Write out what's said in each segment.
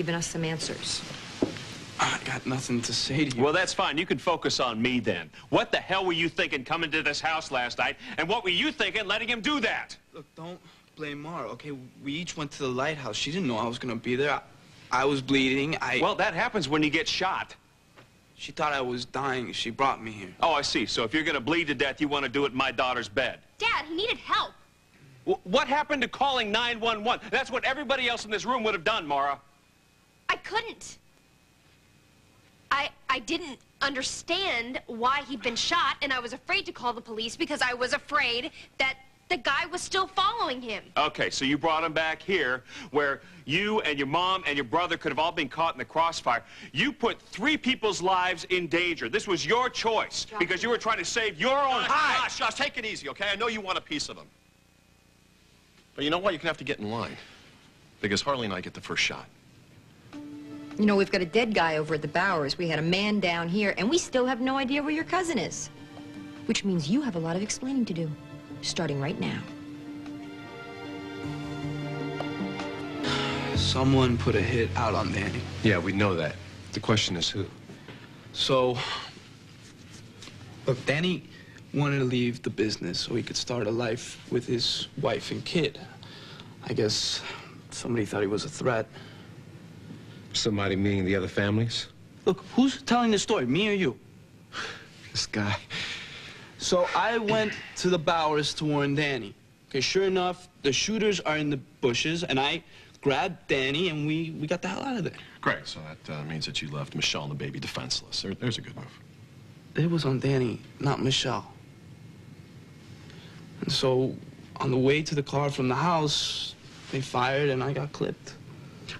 given us some answers. I got nothing to say to you. Well, that's fine. You can focus on me then. What the hell were you thinking coming to this house last night? And what were you thinking letting him do that? Look, don't blame Marah, okay? We each went to the lighthouse. She didn't know I was gonna be there. I, I was bleeding. I... Well, that happens when you get shot. She thought I was dying. She brought me here. Oh, I see. So if you're going to bleed to death, you want to do it in my daughter's bed. Dad, he needed help. W what happened to calling 911? That's what everybody else in this room would have done, Marah. I couldn't. I, I didn't understand why he'd been shot, and I was afraid to call the police because I was afraid that the guy was still following him. Okay, so you brought him back here where you and your mom and your brother could have all been caught in the crossfire. You put three people's lives in danger. This was your choice because you were trying to save your own hide. Josh, Josh, take it easy, okay? I know you want a piece of him. But you know what? You can have to get in line. Because Harley and I get the first shot. You know, we've got a dead guy over at the Bauer's. We had a man down here, and we still have no idea where your cousin is. Which means you have a lot of explaining to do, starting right now. Someone put a hit out on Danny. Yeah, we know that. The question is who? So, look, Danny wanted to leave the business so he could start a life with his wife and kid. I guess somebody thought he was a threat. Somebody meaning the other families? Look, who's telling the story, me or you? This guy. So I went to the Bauer's to warn Danny. Okay, sure enough, the shooters are in the bushes, and I grabbed Danny, and we, we got the hell out of there. Great, so that uh, means that you left Michelle and the baby defenseless. There, there's a good move. It was on Danny, not Michelle. And so, on the way to the car from the house, they fired, and I got clipped.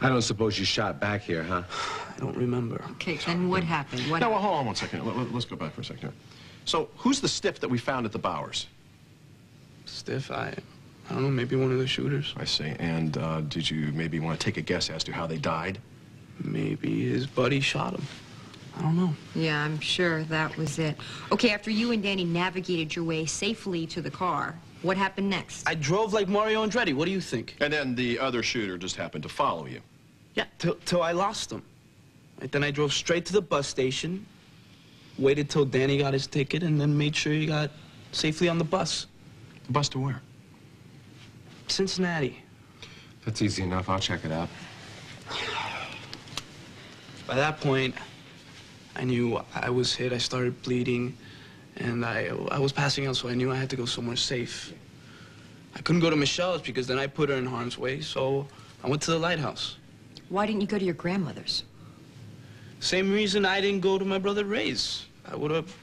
I don't suppose you shot back here, huh? I don't remember. Okay, then what happened? What Now, well, hold on one second. Let, let, let's go back for a second here. So, who's the stiff that we found at the Bauer's? Stiff, I, I don't know, maybe one of the shooters. I see. And uh, did you maybe want to take a guess as to how they died? Maybe his buddy shot him. I don't know. Yeah, I'm sure that was it. Okay, after you and Danny navigated your way safely to the car, what happened next? I drove like Mario Andretti. What do you think? And then the other shooter just happened to follow you. Yeah, till, till I lost him. Right, then I drove straight to the bus station, waited till Danny got his ticket, and then made sure he got safely on the bus. The bus to where? Cincinnati. That's easy enough. I'll check it out. By that point, I knew I was hit. I started bleeding, and I, I was passing out, so I knew I had to go somewhere safe. I couldn't go to Michelle's because then I put her in harm's way, so I went to the lighthouse. Why didn't you go to your grandmother's? Same reason I didn't go to my brother Ray's. I would have,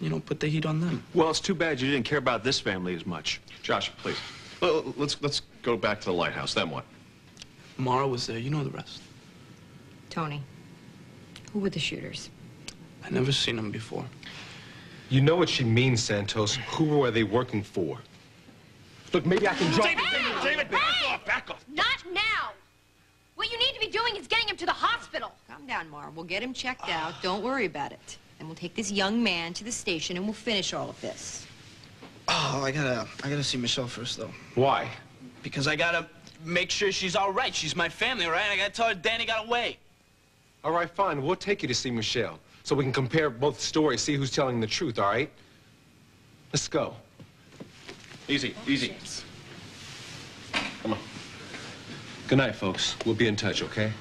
you know, put the heat on them. Well, it's too bad you didn't care about this family as much. Josh, please. Well, let's, let's go back to the lighthouse. Then what? Marah was there. You know the rest. Tony, who were the shooters? I never seen them before. You know what she means, Santos. Who were they working for? Look, maybe I can draw... David, David, David, back off, back off. Not now. What you need to be doing is getting him to the hospital. Calm down, Marah. We'll get him checked out. Don't worry about it. And we'll take this young man to the station and we'll finish all of this. Oh, I gotta, I gotta see Michelle first, though. Why? Because I gotta make sure she's all right. She's my family, all right? I gotta tell her Danny got away. All right, fine. We'll take you to see Michelle so we can compare both stories, see who's telling the truth, all right? Let's go. Easy, easy. Come on. Good night, folks. We'll be in touch, okay?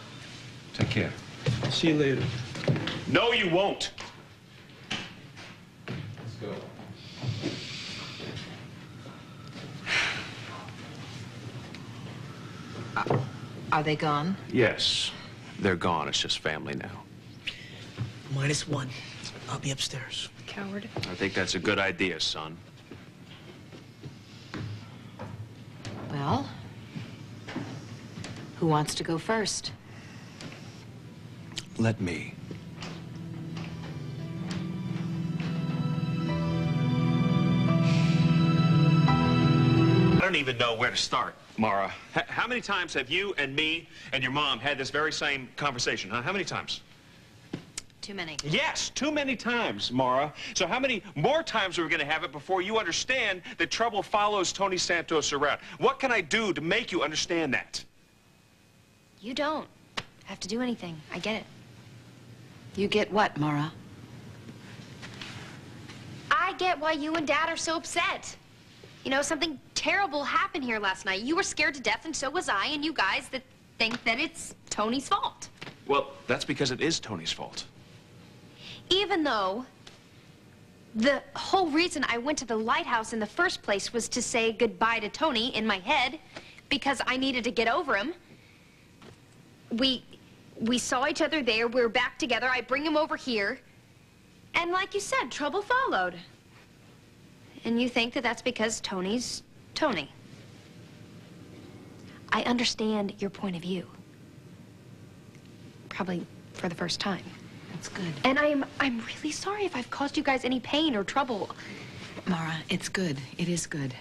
Take care. See you later. No, you won't. Let's go. Are they gone? Yes, they're gone. It's just family now. Minus one. I'll be upstairs. Coward. I think that's a good idea, son. Well, who wants to go first? Let me. I don't even know where to start, Marah. H how many times have you and me and your mom had this very same conversation, huh? How many times? Too many. Yes, too many times, Marah. So how many more times are we going to have it before you understand that trouble follows Tony Santos around? What can I do to make you understand that? You don't. have to do anything. I get it. You get what, Marah? I get why you and Dad are so upset. You know, something terrible happened here last night. You were scared to death, and so was I, and you guys that think that it's Tony's fault. Well, that's because it is Tony's fault. Even though the whole reason I went to the lighthouse in the first place was to say goodbye to Tony in my head because I needed to get over him. We we saw each other there. We were back together. I bring him over here. And like you said, trouble followed. And you think that that's because Tony's Tony. I understand your point of view. Probably for the first time. That's good. And I'm I'm really sorry if I've caused you guys any pain or trouble. Marah, it's good. It is good.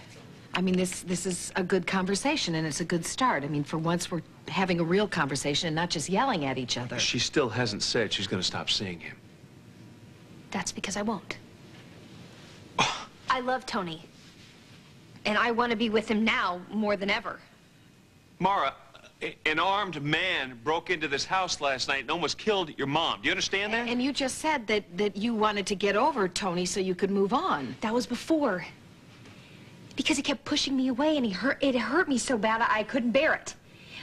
I mean, this this is a good conversation, and it's a good start. I mean, for once, we're having a real conversation and not just yelling at each other. She still hasn't said she's going to stop seeing him. That's because I won't. I love Tony. And I want to be with him now more than ever. Marah, an armed man broke into this house last night and almost killed your mom. Do you understand that? And you just said that, that you wanted to get over Tony so you could move on. That was before. Because he kept pushing me away and he hurt it hurt me so bad I couldn't bear it.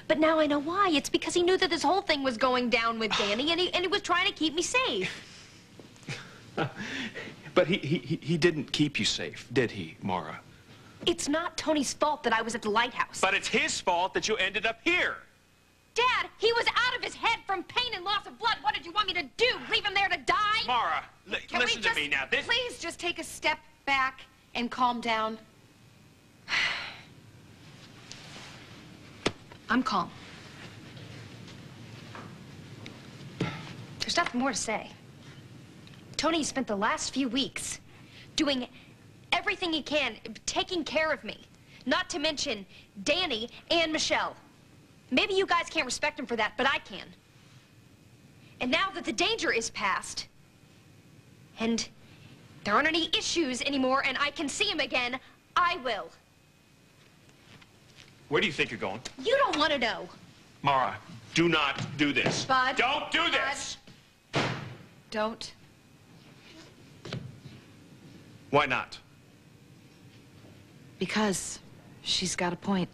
But now I know why. It's because he knew that this whole thing was going down with Danny and he, and he was trying to keep me safe. But he, he, he- didn't keep you safe, did he, Marah? It's not Tony's fault that I was at the lighthouse. But it's his fault that you ended up here. Dad, he was out of his head from pain and loss of blood. What did you want me to do? Leave him there to die? Marah, li- Can we listen just, to me now. This, Please just take a step back and calm down. I'm calm. There's nothing more to say. Tony spent the last few weeks doing everything he can, taking care of me. Not to mention Danny and Michelle. Maybe you guys can't respect him for that, but I can. And now that the danger is past, and there aren't any issues anymore, and I can see him again, I will. Where do you think you're going? You don't want to know. Marah, do not do this. Bud. Don't do this! Don't. Why not? Because she's got a point.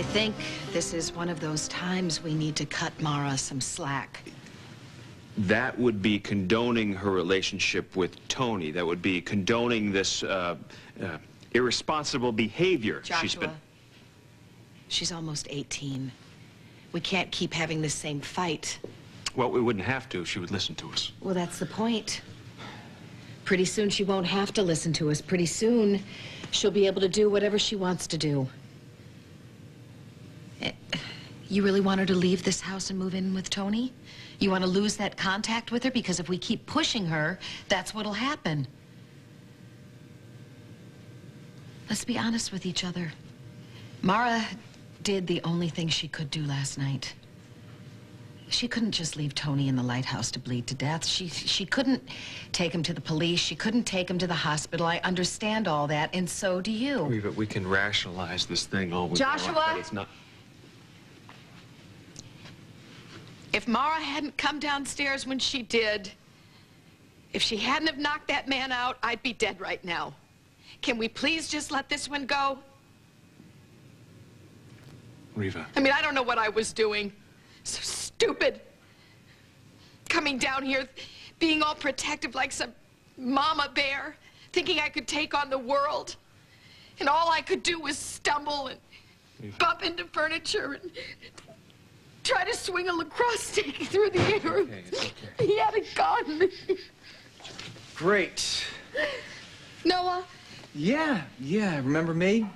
I think this is one of those times we need to cut Marah some slack. That would be condoning her relationship with Tony. That would be condoning this uh, uh, irresponsible behavior she's been. Joshua, she's almost 18. We can't keep having the same fight. Well, we wouldn't have to if she would listen to us. Well, that's the point. Pretty soon she won't have to listen to us. Pretty soon she'll be able to do whatever she wants to do. You really want her to leave this house and move in with Tony? You want to lose that contact with her? Because if we keep pushing her, that's what'll happen. Let's be honest with each other. Marah did the only thing she could do last night. She couldn't just leave Tony in the lighthouse to bleed to death. She she couldn't take him to the police. She couldn't take him to the hospital. I understand all that, and so do you. We, we can rationalize this thing all we want, Joshua? but it's not... If Marah hadn't come downstairs when she did, if she hadn't have knocked that man out, I'd be dead right now. Can we please just let this one go? Reva. I mean, I don't know what I was doing. So stupid. Coming down here, being all protective like some mama bear, thinking I could take on the world. And all I could do was stumble and bump into furniture and try to swing a lacrosse stick through the air. Okay, okay. He had a gun. Great. Noah, Yeah, yeah, remember me?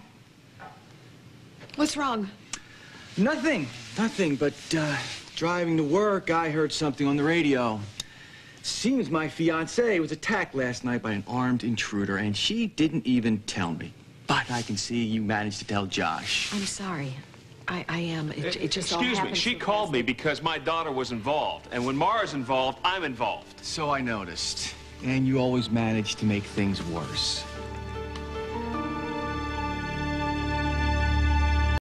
what's wrong? Nothing, nothing, but uh, driving to work, I heard something on the radio. Seems my fiancée was attacked last night by an armed intruder, and she didn't even tell me. But I can see you managed to tell Josh. I'm sorry. I, I am. It, eh, it just all Excuse me, she called me because my daughter was involved. And when Marah's involved, I'm involved. So I noticed. And you always manage to make things worse.